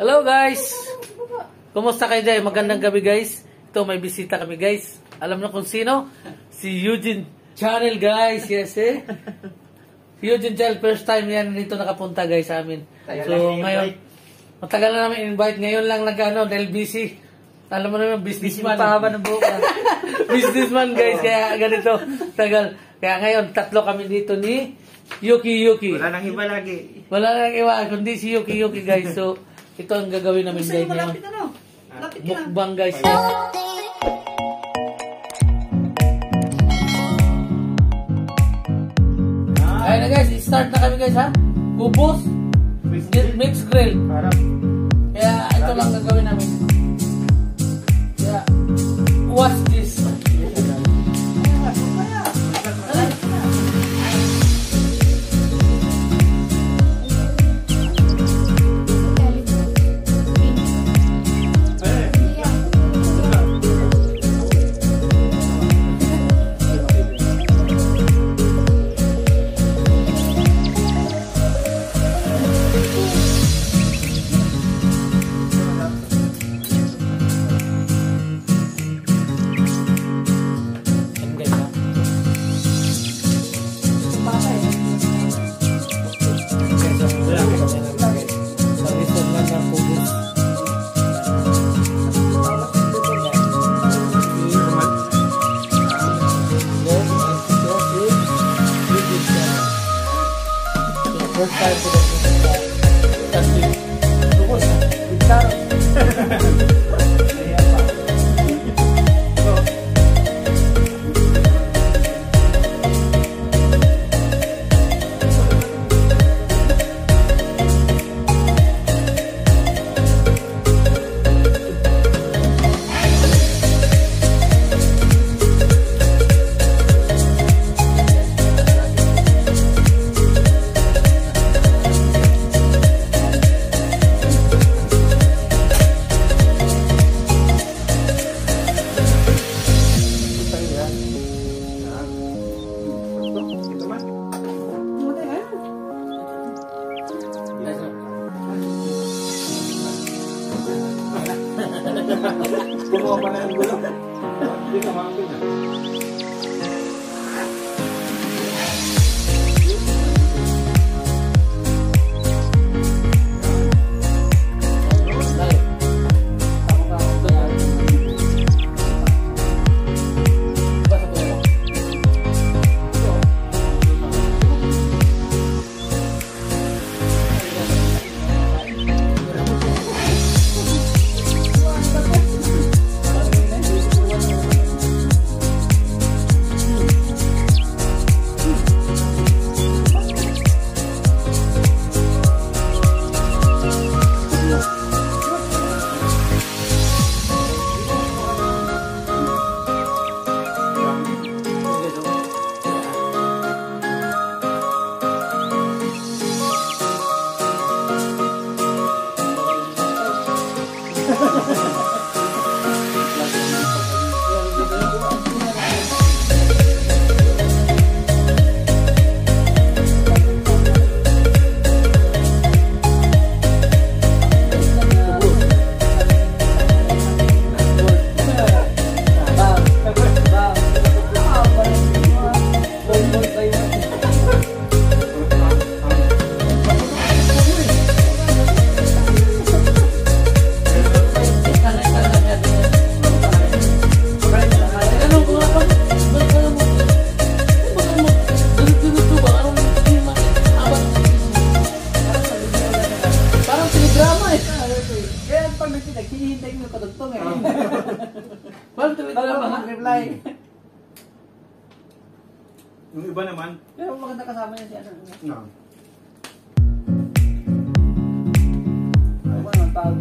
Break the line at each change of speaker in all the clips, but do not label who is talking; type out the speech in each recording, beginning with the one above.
Hello guys! Kumusta kayo dyan? Magandang gabi guys. Ito may bisita kami guys. Alam niyo kung sino? Si Eugene Channel guys. Yes eh. Si Eugene Channel first time yan dito nakapunta guys sa amin. So ngayon, matagal na namin invite. Ngayon lang nagano dahil busy. Alam mo naman, businessman.
Pahaba ng buhok. ah.
businessman guys, kaya ganito. Tagal. Kaya ngayon, tatlo kami dito ni Yuki Yuki.
Wala nang iba lagi.
Wala nang iwa, kundi si Yuki Yuki guys. So, ito ang gagawin namin guys ngayon.
malapit ano? Lapit ka lang.
Mukbang guys. Ayun na guys, start na kami guys ha. Kubos, mix grill.
Parang
Kaya ito lang gagawin namin. Kaya, watch this.
Reply.
Yung iba naman.
Pero maganda kasama niya si ano.
No.
Ako naman, pag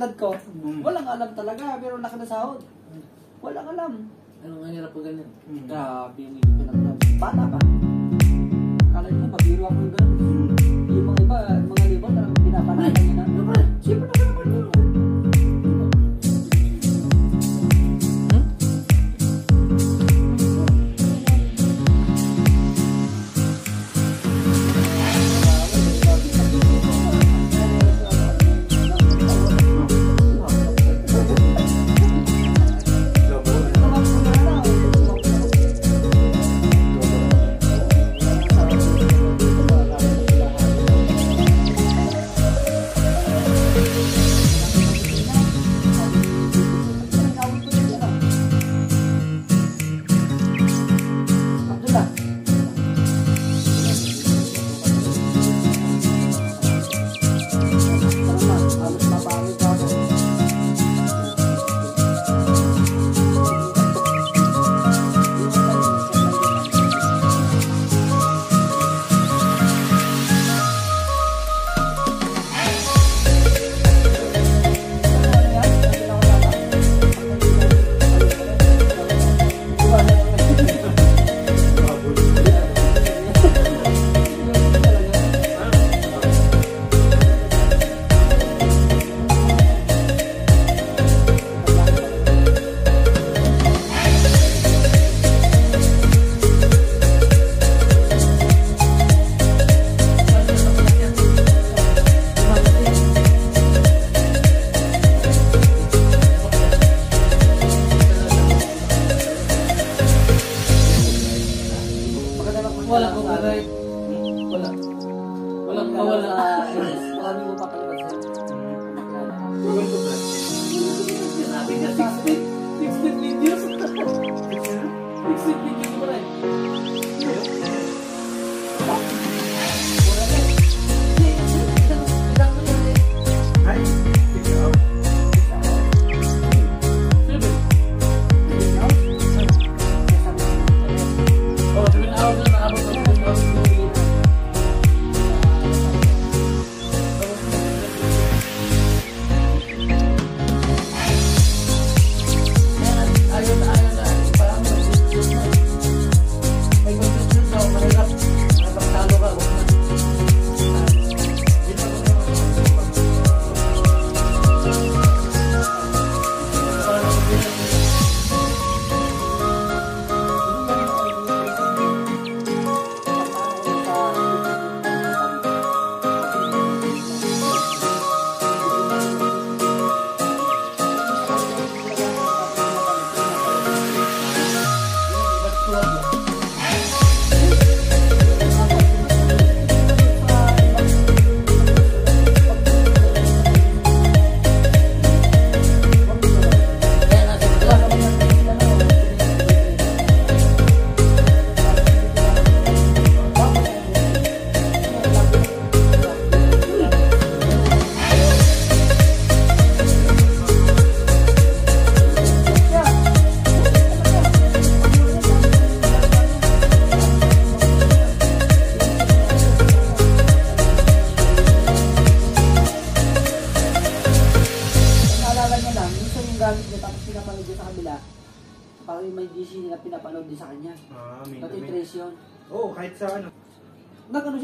edad ko, mm. walang alam
talaga, pero
laki
na
sahod. Mm. Walang alam.
Ano nga nila po ganun? Mm.
Grabe yung hindi ko na Bata pa. Akala nila, mabiro ako yung ganun. Mm. Yung mga iba,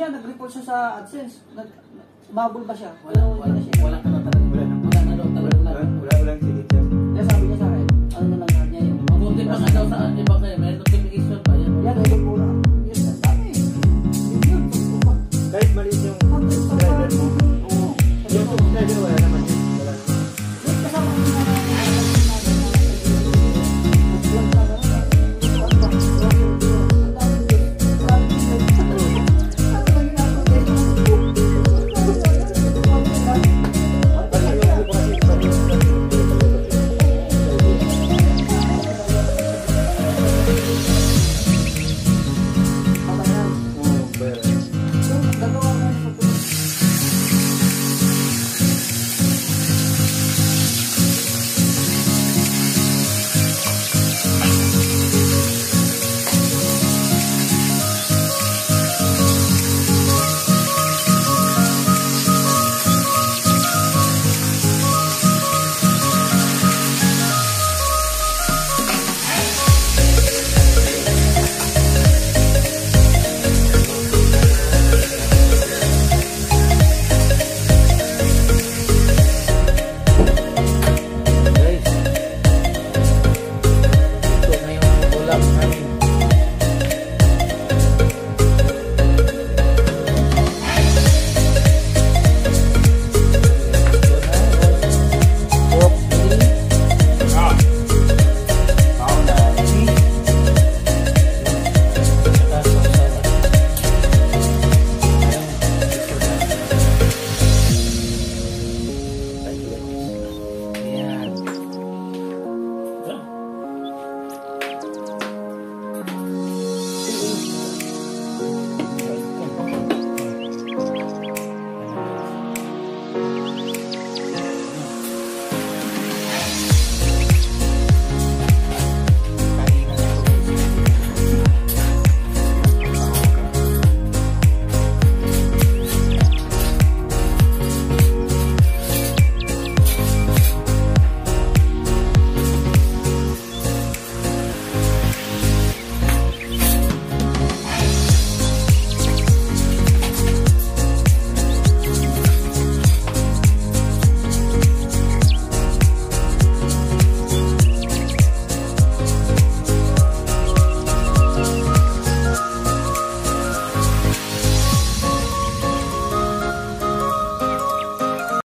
siya,
nag-report siya sa AdSense. Nag Mabul
ba siya? Wala,
wala, wala
siya. Wala ka na
talagang wala ng wala na daw talagang wala. Wala,
wala ang sigit
siya. Kaya
sabi niya sa
akin, ano na
lang niya
yung... Mabuti
pa nga daw
sa
akin,
baka eh, may notification pa
yan. Yan, ito po